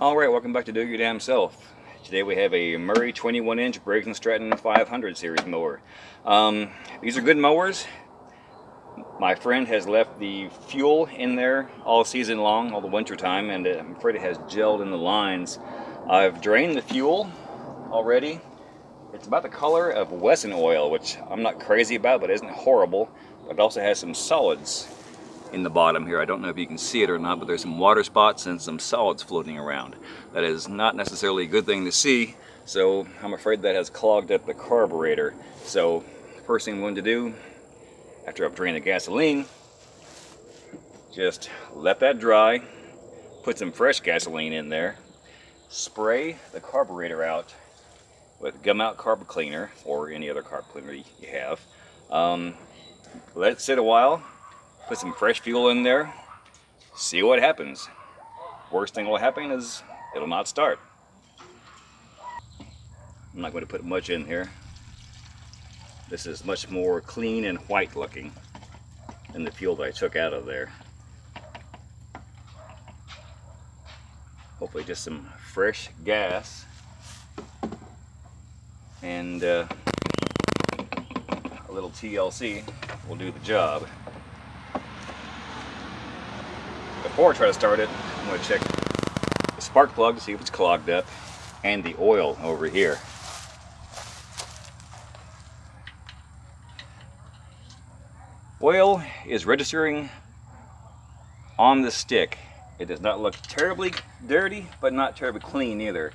All right, welcome back to Do Your Damn Self. Today we have a Murray 21 inch Briggs & Stratton 500 series mower. Um, these are good mowers. My friend has left the fuel in there all season long, all the winter time, and I'm afraid it has gelled in the lines. I've drained the fuel already. It's about the color of Wesson oil, which I'm not crazy about, but isn't horrible. But it also has some solids in the bottom here. I don't know if you can see it or not, but there's some water spots and some solids floating around. That is not necessarily a good thing to see, so I'm afraid that has clogged up the carburetor. So first thing I'm going to do, after I've drained the gasoline, just let that dry, put some fresh gasoline in there, spray the carburetor out with Gumout carb cleaner or any other carb cleaner you have. Um, let it sit a while, put some fresh fuel in there, see what happens. Worst thing will happen is it'll not start. I'm not going to put much in here. This is much more clean and white looking than the fuel that I took out of there. Hopefully just some fresh gas and uh, a little TLC will do the job. Before I try to start it, I'm going to check the spark plug to see if it's clogged up and the oil over here. Oil is registering on the stick. It does not look terribly dirty, but not terribly clean either.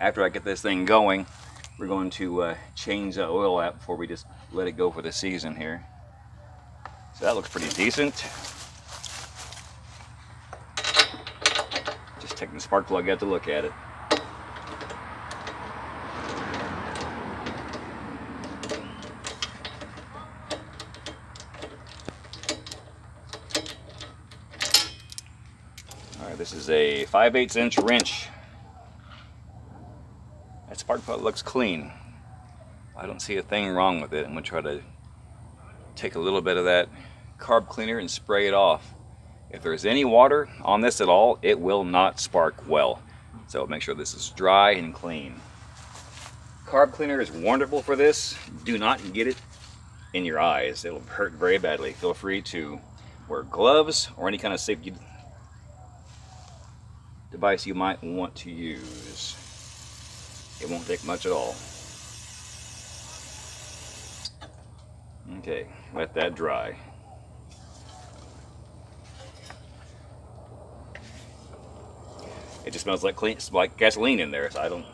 After I get this thing going, we're going to uh, change the oil out before we just let it go for the season here. So that looks pretty decent. Taking the spark plug out to look at it. All right, this is a 5 8 inch wrench that spark plug looks clean. I don't see a thing wrong with it. I'm going to try to take a little bit of that carb cleaner and spray it off. If there's any water on this at all, it will not spark well. So make sure this is dry and clean. Carb cleaner is wonderful for this. Do not get it in your eyes. It'll hurt very badly. Feel free to wear gloves or any kind of safety device you might want to use. It won't take much at all. Okay, let that dry. It just smells like clean, like gasoline in there, so I don't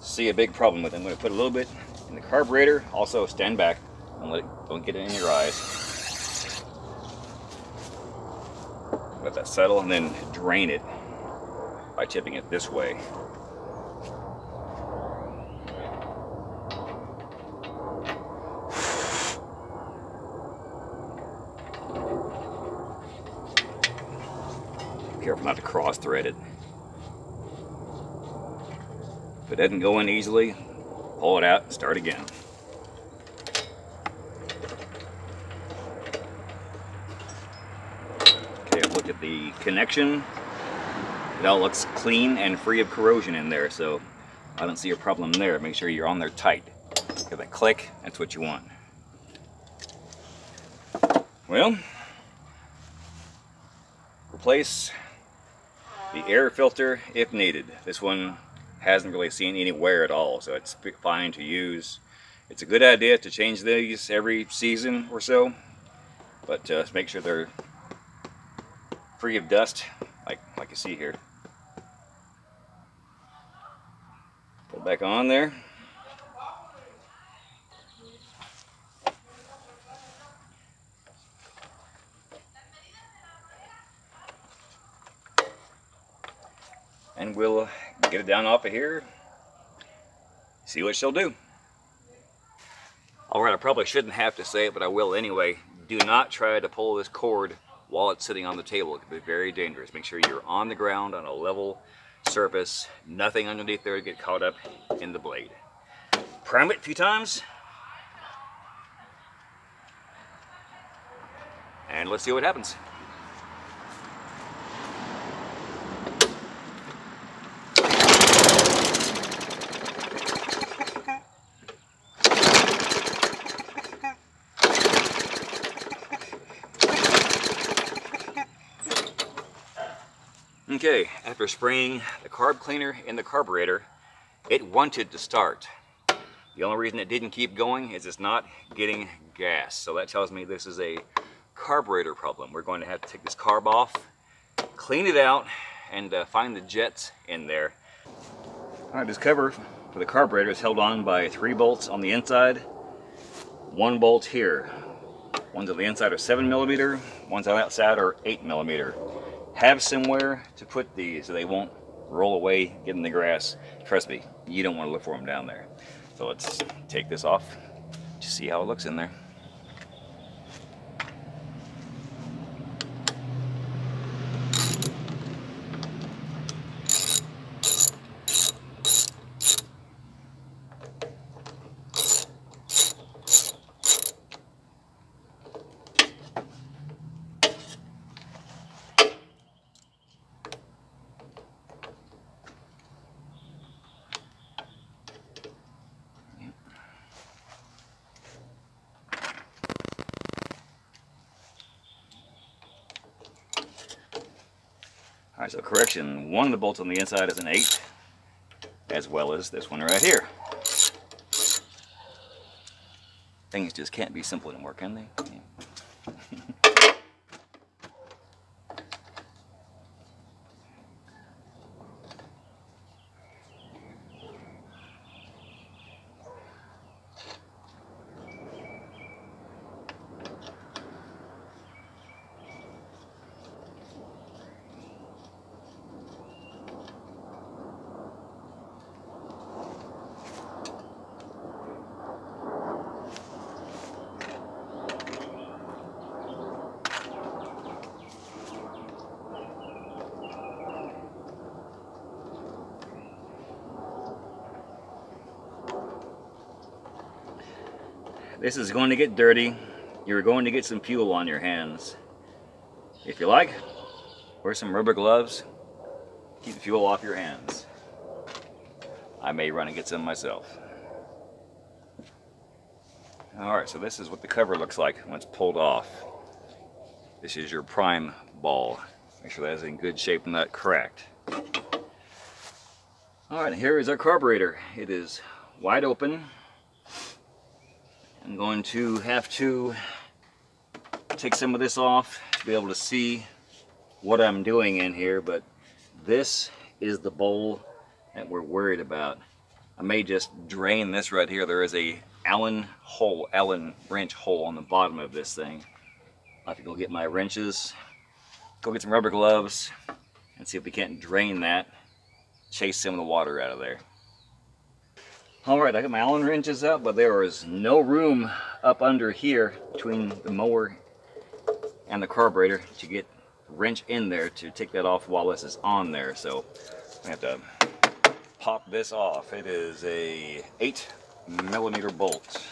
see a big problem with it. I'm going to put a little bit in the carburetor. Also, stand back and let it, don't get it in your eyes. Let that settle and then drain it by tipping it this way. Careful not to cross thread it. If it doesn't go in easily, pull it out and start again. Okay, look at the connection. It all looks clean and free of corrosion in there, so I don't see a problem there. Make sure you're on there tight. Give that click, that's what you want. Well, replace the air filter if needed. This one hasn't really seen any wear at all, so it's fine to use. It's a good idea to change these every season or so, but uh, make sure they're free of dust, like, like you see here. Put it back on there. and we'll get it down off of here, see what she'll do. Alright, I probably shouldn't have to say it, but I will anyway. Do not try to pull this cord while it's sitting on the table. It can be very dangerous. Make sure you're on the ground on a level surface, nothing underneath there to get caught up in the blade. Prime it a few times, and let's see what happens. Okay, after spraying the carb cleaner in the carburetor, it wanted to start. The only reason it didn't keep going is it's not getting gas. So that tells me this is a carburetor problem. We're going to have to take this carb off, clean it out, and uh, find the jets in there. All right, this cover for the carburetor is held on by three bolts on the inside, one bolt here. Ones on the inside are seven millimeter, ones on the outside are eight millimeter. Have somewhere to put these so they won't roll away, get in the grass. Trust me, you don't want to look for them down there. So let's take this off to see how it looks in there. Right, so correction, one of the bolts on the inside is an 8, as well as this one right here. Things just can't be simple anymore, can they? This is going to get dirty. You're going to get some fuel on your hands. If you like, wear some rubber gloves. Keep the fuel off your hands. I may run and get some myself. Alright, so this is what the cover looks like when it's pulled off. This is your prime ball. Make sure that is in good shape and not cracked. Alright, here is our carburetor. It is wide open. I'm going to have to take some of this off to be able to see what I'm doing in here, but this is the bowl that we're worried about. I may just drain this right here. There is a Allen hole, Allen wrench hole on the bottom of this thing. I'll have to go get my wrenches, go get some rubber gloves, and see if we can't drain that, chase some of the water out of there. All right, I got my Allen wrenches out, but there is no room up under here between the mower and the carburetor to get the wrench in there to take that off while this is on there. So I have to pop this off. It is a eight millimeter bolt.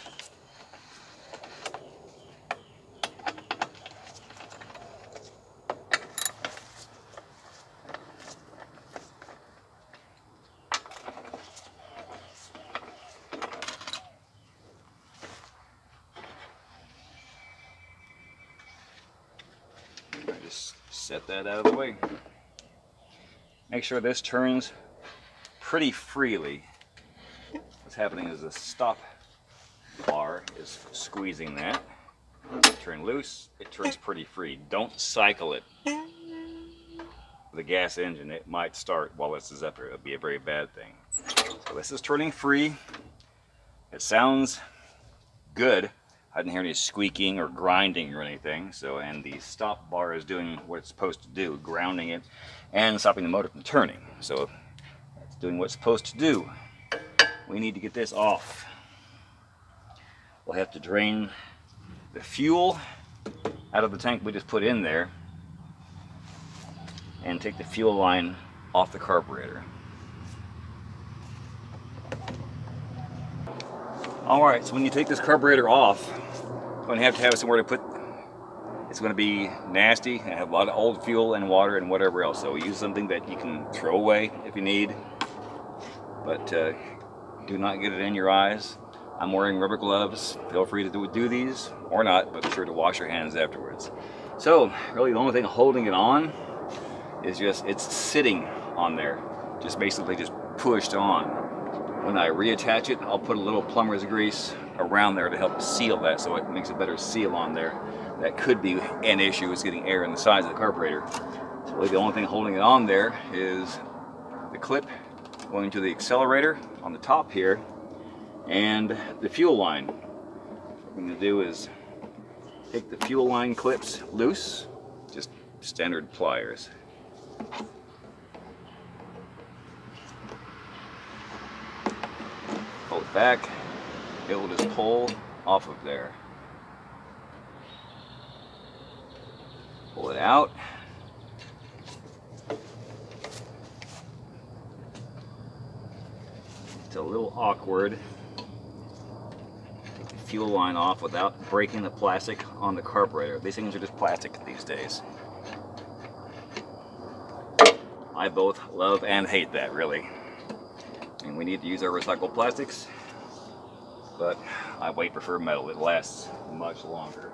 just set that out of the way. Make sure this turns pretty freely. What's happening is the stop bar is squeezing that. Turn loose, it turns pretty free. Don't cycle it. The gas engine, it might start while this is up here. It'll be a very bad thing. So this is turning free. It sounds good. I didn't hear any squeaking or grinding or anything. So, and the stop bar is doing what it's supposed to do, grounding it and stopping the motor from turning. So it's doing what it's supposed to do. We need to get this off. We'll have to drain the fuel out of the tank we just put in there and take the fuel line off the carburetor. All right, so when you take this carburetor off, going to have to have somewhere to put, it's going to be nasty I have a lot of old fuel and water and whatever else. So use something that you can throw away if you need, but uh, do not get it in your eyes. I'm wearing rubber gloves. Feel free to do, do these or not, but be sure to wash your hands afterwards. So really the only thing holding it on is just, it's sitting on there. Just basically just pushed on. When I reattach it, I'll put a little plumber's grease around there to help seal that so it makes a better seal on there. That could be an issue is getting air in the sides of the carburetor. So really the only thing holding it on there is the clip going to the accelerator on the top here and the fuel line. What I'm going to do is take the fuel line clips loose, just standard pliers. Pull it back, it will just pull off of there. Pull it out. It's a little awkward Take the fuel line off without breaking the plastic on the carburetor. These things are just plastic these days. I both love and hate that really. And we need to use our recycled plastics, but I wait prefer metal. It lasts much longer.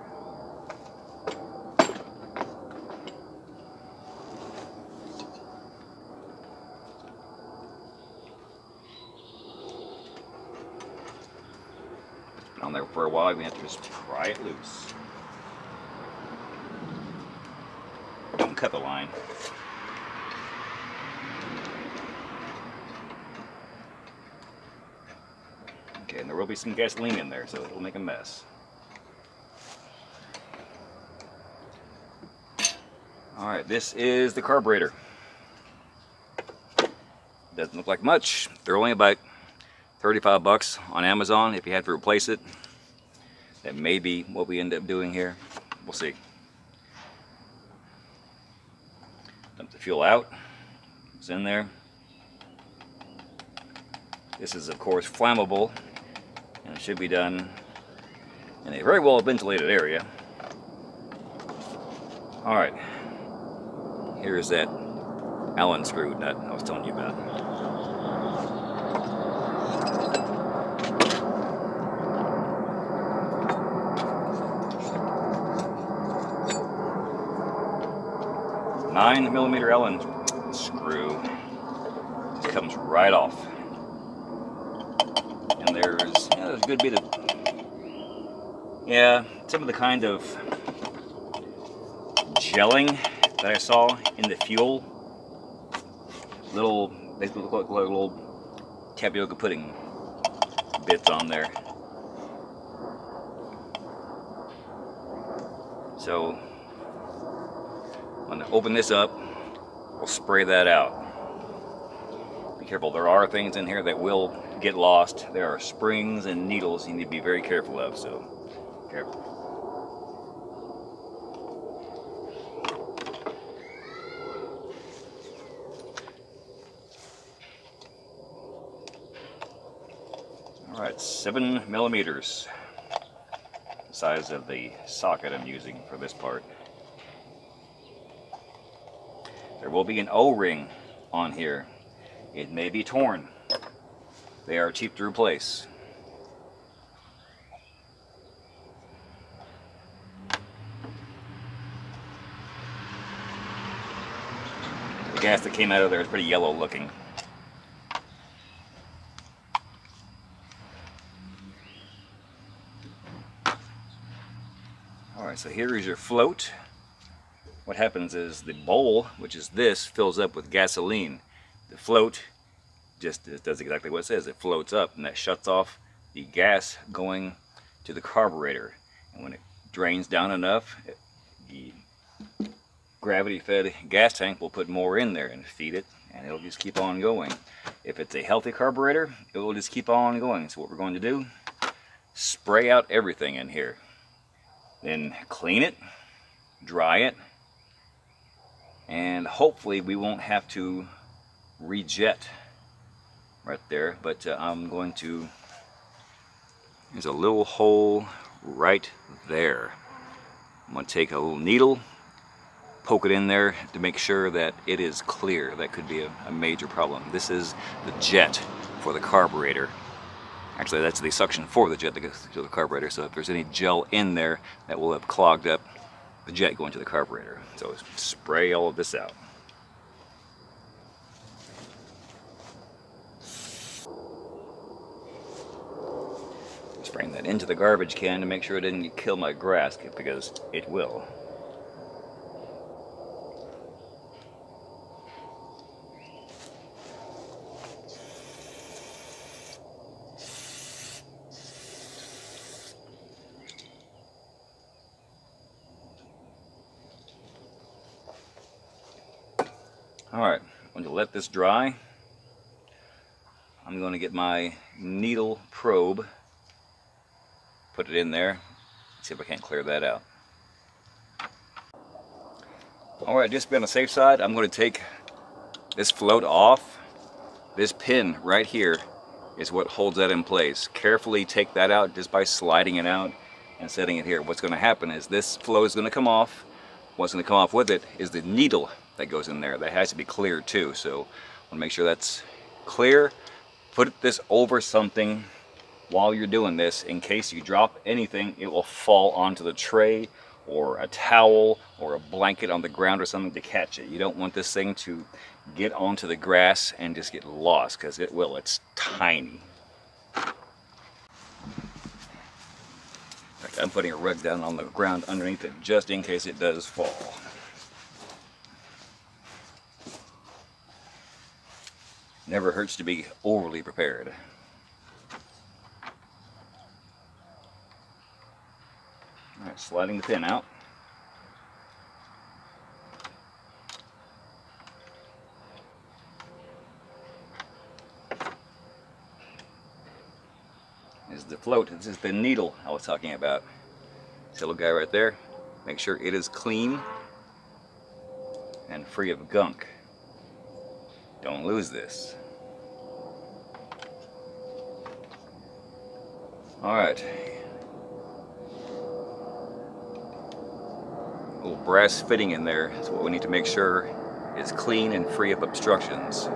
on there for a while, we have to just pry it loose. Don't cut the line. Okay, and there will be some gasoline in there, so it'll make a mess. Alright, this is the carburetor. Doesn't look like much. They're only about 35 bucks on Amazon if you had to replace it. That may be what we end up doing here. We'll see. Dump the fuel out. It's in there. This is of course flammable and it should be done in a very well ventilated area. Alright, here's that Allen screw nut I was telling you about. nine millimeter Allen screw. Comes right off. And there's a good bit of, yeah, some of the kind of gelling that I saw in the fuel. Little, basically look like little tapioca pudding bits on there. So I'm to open this up. We'll spray that out. Be careful. There are things in here that will get lost. There are springs and needles you need to be very careful of. So, careful. All right, seven millimeters, size of the socket I'm using for this part. There will be an O-ring on here. It may be torn. They are cheap to replace. The gas that came out of there is pretty yellow looking. Alright, so here is your float what happens is the bowl, which is this, fills up with gasoline. The float just does exactly what it says. It floats up and that shuts off the gas going to the carburetor. And when it drains down enough, the gravity-fed gas tank will put more in there and feed it and it'll just keep on going. If it's a healthy carburetor, it will just keep on going. So what we're going to do, spray out everything in here. Then clean it, dry it, and hopefully we won't have to rejet right there but uh, I'm going to there's a little hole right there I'm going to take a little needle poke it in there to make sure that it is clear that could be a, a major problem this is the jet for the carburetor actually that's the suction for the jet that goes to the carburetor so if there's any gel in there that will have clogged up the jet going to the carburetor. So spray all of this out. Bring that into the garbage can to make sure it didn't kill my grass because it will. Alright, I'm going to let this dry. I'm going to get my needle probe, put it in there, see if I can't clear that out. Alright, just to be on the safe side, I'm going to take this float off. This pin right here is what holds that in place. Carefully take that out just by sliding it out and setting it here. What's going to happen is this flow is going to come off. What's going to come off with it is the needle that goes in there. That has to be clear too, so I want to make sure that's clear. Put this over something while you're doing this. In case you drop anything, it will fall onto the tray or a towel or a blanket on the ground or something to catch it. You don't want this thing to get onto the grass and just get lost because it will. It's tiny. I'm putting a rug down on the ground underneath it just in case it does fall. Never hurts to be overly prepared. Alright, sliding the pin out. This is the float, this is the needle I was talking about. This little guy right there. Make sure it is clean and free of gunk. Don't lose this. Alright. Little brass fitting in there is what we need to make sure is clean and free of obstructions.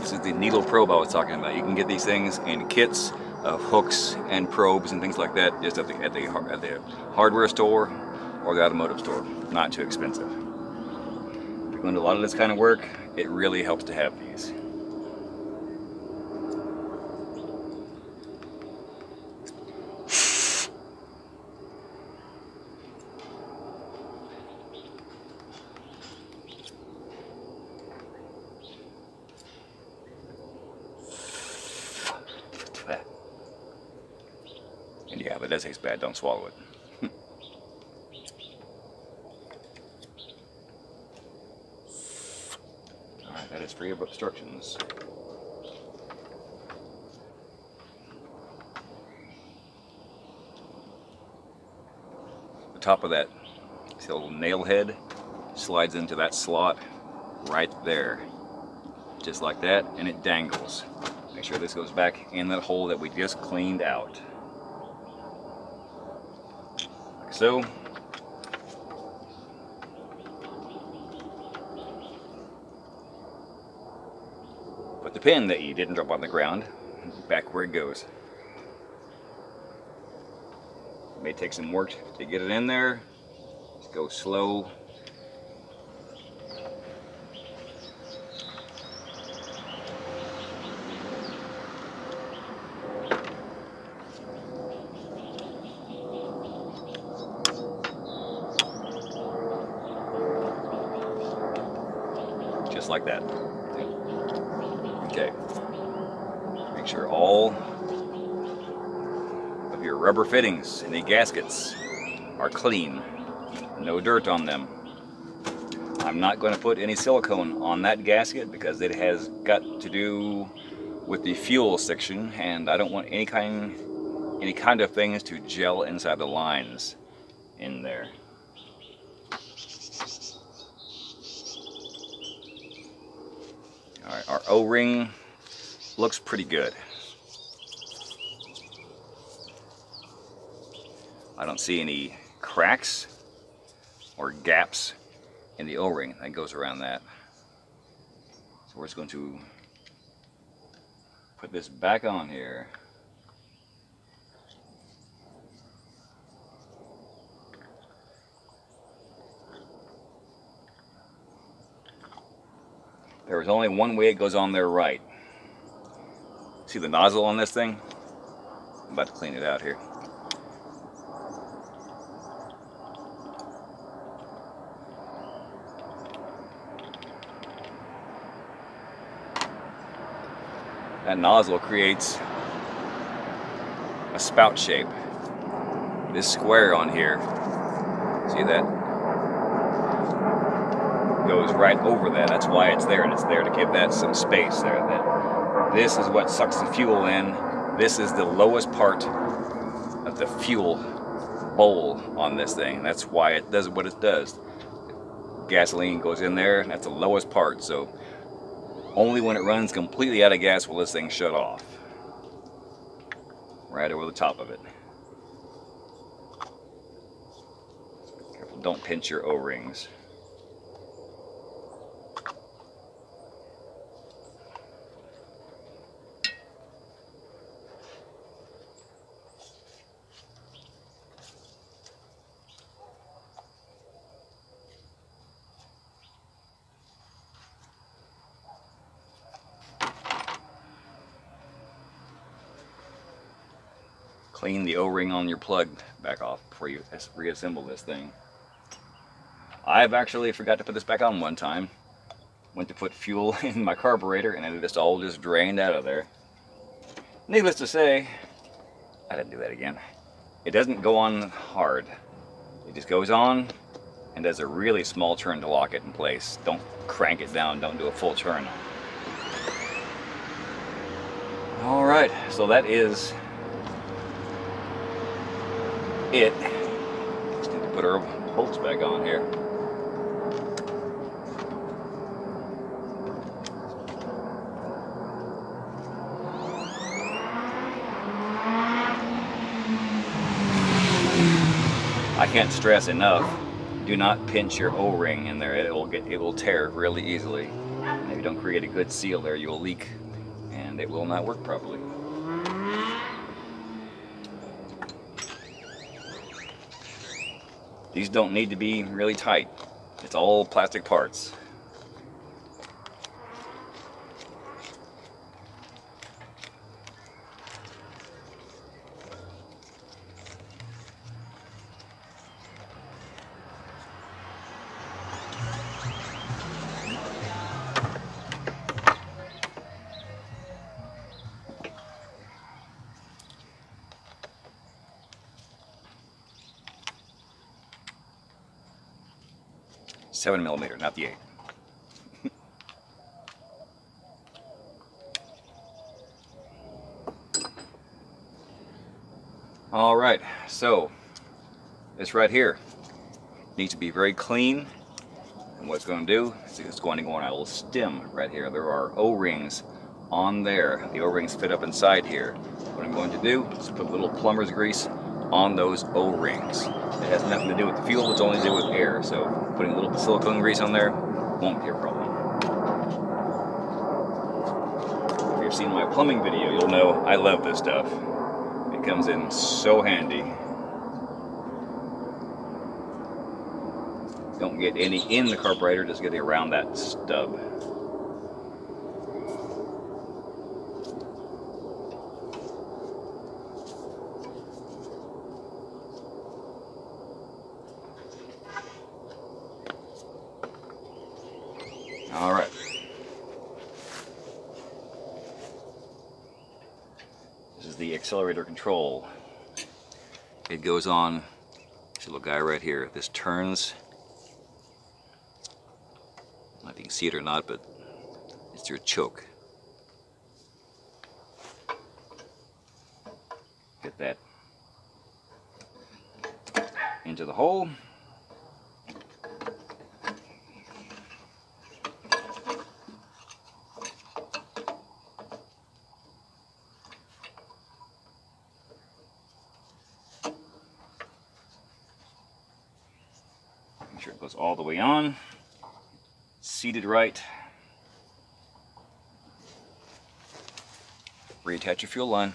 This is the needle probe I was talking about. You can get these things in kits of hooks and probes and things like that just at the, at the, at the hardware store or the automotive store. Not too expensive If you're going doing a lot of this kind of work, it really helps to have these. That tastes bad, don't swallow it. All right, and it. is free of obstructions. The top of that see little nail head slides into that slot right there. Just like that, and it dangles. Make sure this goes back in that hole that we just cleaned out. Like the pin that you didn't drop on the ground back where it goes. It may take some work to get it in there. Just go slow. Just like that. Okay. Make sure all of your rubber fittings and the gaskets are clean. No dirt on them. I'm not going to put any silicone on that gasket because it has got to do with the fuel section and I don't want any kind any kind of things to gel inside the lines in there. All right, our O-ring looks pretty good. I don't see any cracks or gaps in the O-ring that goes around that. So we're just going to put this back on here. There is only one way it goes on there right. See the nozzle on this thing? I'm about to clean it out here. That nozzle creates a spout shape. This square on here, see that? Goes right over that. That's why it's there, and it's there to give that some space there. That this is what sucks the fuel in. This is the lowest part of the fuel bowl on this thing. That's why it does what it does. Gasoline goes in there, and that's the lowest part. So only when it runs completely out of gas will this thing shut off. Right over the top of it. Careful, don't pinch your O-rings. clean the o-ring on your plug back off before you reassemble this thing. I've actually forgot to put this back on one time. Went to put fuel in my carburetor and it just all just drained out of there. Needless to say I didn't do that again. It doesn't go on hard. It just goes on and does a really small turn to lock it in place. Don't crank it down. Don't do a full turn. All right. So that is it. Just need to put our bolts back on here. I can't stress enough, do not pinch your O-ring in there. It will get it will tear really easily. And if you don't create a good seal there, you'll leak and it will not work properly. These don't need to be really tight. It's all plastic parts. Seven millimeter, not the eight. All right, so this right here needs to be very clean. And what it's going to do is it's going to go on a little stem right here. There are O-rings on there. The O-rings fit up inside here. What I'm going to do is put a little plumber's grease on those O-rings. It has nothing to do with the fuel, it's only to do with air. So putting a little silicone grease on there won't be a problem. If you've seen my plumbing video, you'll know I love this stuff. It comes in so handy. Don't get any in the carburetor, just get it around that stub. All right. This is the accelerator control. It goes on, this little guy right here. This turns. I don't know if you can see it or not, but it's your choke. Get that into the hole. sure it goes all the way on. Seated right. Reattach your fuel line.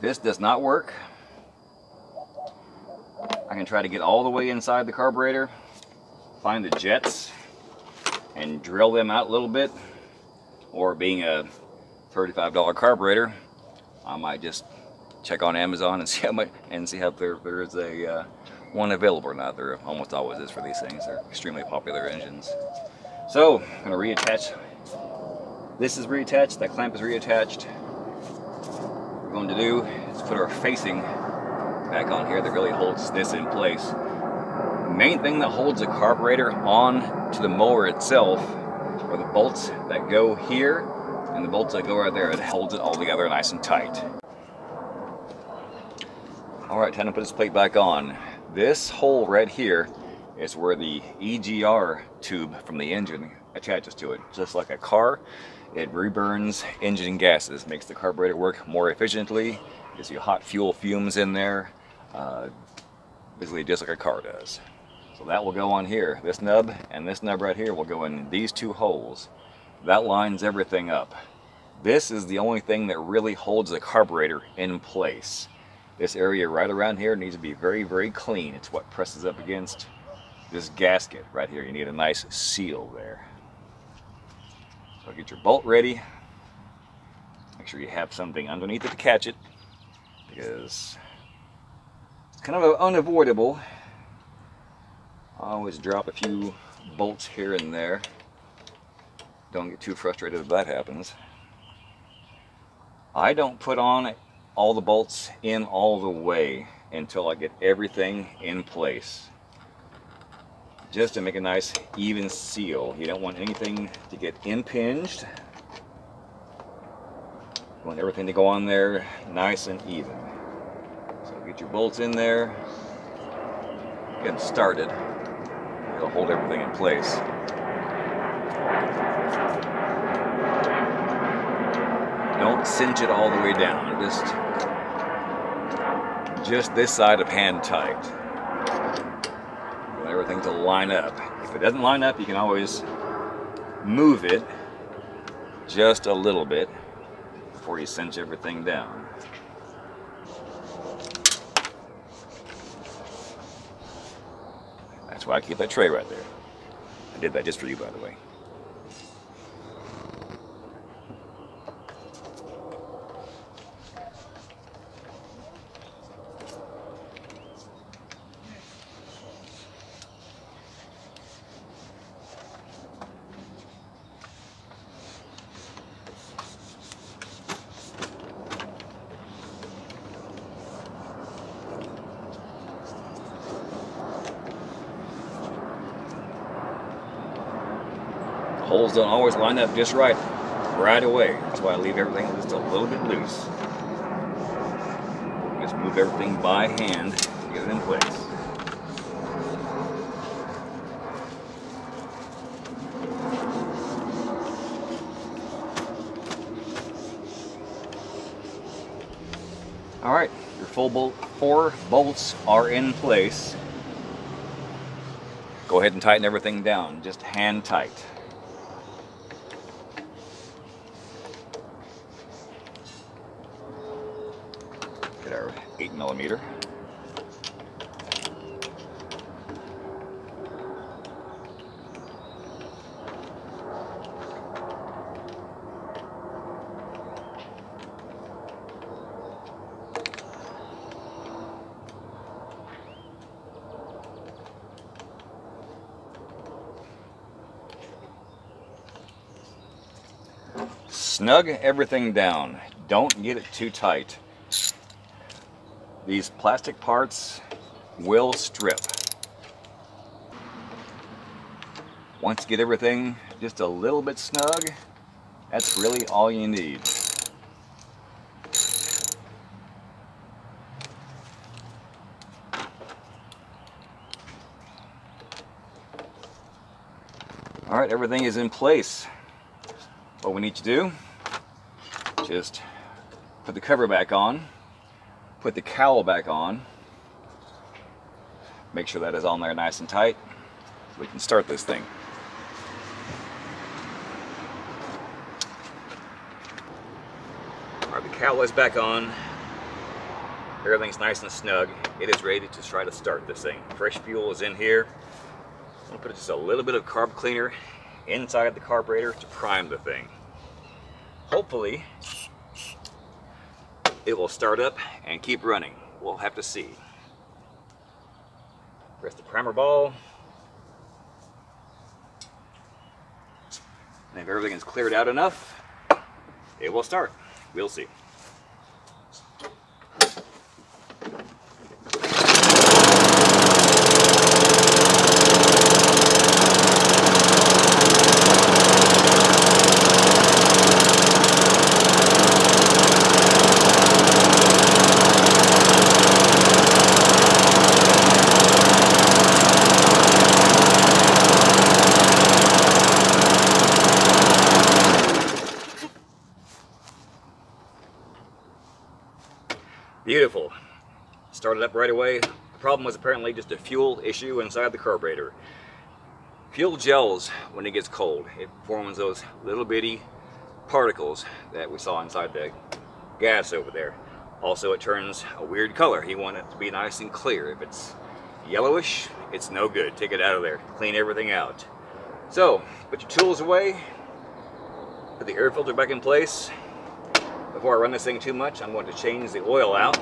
If this does not work, I can try to get all the way inside the carburetor, find the jets, and drill them out a little bit. Or being a $35 carburetor, I might just check on Amazon and see how much and see how there there is a uh, one available or not. There almost always is for these things. They're extremely popular engines. So I'm gonna reattach. This is reattached. That clamp is reattached. To do is put our facing back on here that really holds this in place. Main thing that holds the carburetor on to the mower itself are the bolts that go here and the bolts that go right there. It holds it all together nice and tight. All right, time to put this plate back on. This hole right here is where the EGR tube from the engine attaches to it. Just like a car, it reburns engine gases, makes the carburetor work more efficiently, gives you hot fuel fumes in there, uh, basically just like a car does. So that will go on here. This nub and this nub right here will go in these two holes. That lines everything up. This is the only thing that really holds the carburetor in place. This area right around here needs to be very, very clean. It's what presses up against this gasket right here. You need a nice seal there. So get your bolt ready. Make sure you have something underneath it to catch it because it's kind of unavoidable. I always drop a few bolts here and there. Don't get too frustrated if that happens. I don't put on all the bolts in all the way until I get everything in place. Just to make a nice even seal. You don't want anything to get impinged. You want everything to go on there nice and even. So get your bolts in there. Get started. It'll hold everything in place. Don't cinch it all the way down. Just, just this side of hand tight. To line up. If it doesn't line up, you can always move it just a little bit before you cinch everything down. That's why I keep that tray right there. I did that just for you, by the way. Holes don't always line up just right right away. That's why I leave everything just a little bit loose. Just move everything by hand to get it in place. All right, your full bolt, four bolts are in place. Go ahead and tighten everything down, just hand tight. Get our eight millimeter. Snug everything down. Don't get it too tight. These plastic parts will strip. Once you get everything just a little bit snug, that's really all you need. All right, everything is in place. What we need to do, just put the cover back on, put the cowl back on, make sure that is on there nice and tight, so we can start this thing. All right, the cowl is back on. Everything's nice and snug. It is ready to try to start this thing. Fresh fuel is in here. I'm gonna put just a little bit of carb cleaner inside the carburetor to prime the thing. Hopefully, it will start up and keep running. We'll have to see. Press the primer ball. And if everything is cleared out enough, it will start. We'll see. Started up right away. The problem was apparently just a fuel issue inside the carburetor. Fuel gels when it gets cold. It forms those little bitty particles that we saw inside the gas over there. Also, it turns a weird color. You want it to be nice and clear. If it's yellowish, it's no good. Take it out of there. Clean everything out. So, put your tools away. Put the air filter back in place. Before I run this thing too much, I'm going to change the oil out.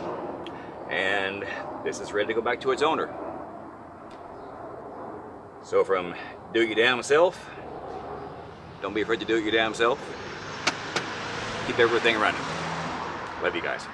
And this is ready to go back to its owner. So from do your damn self, don't be afraid to do it your damn self. Keep everything running. Love you guys.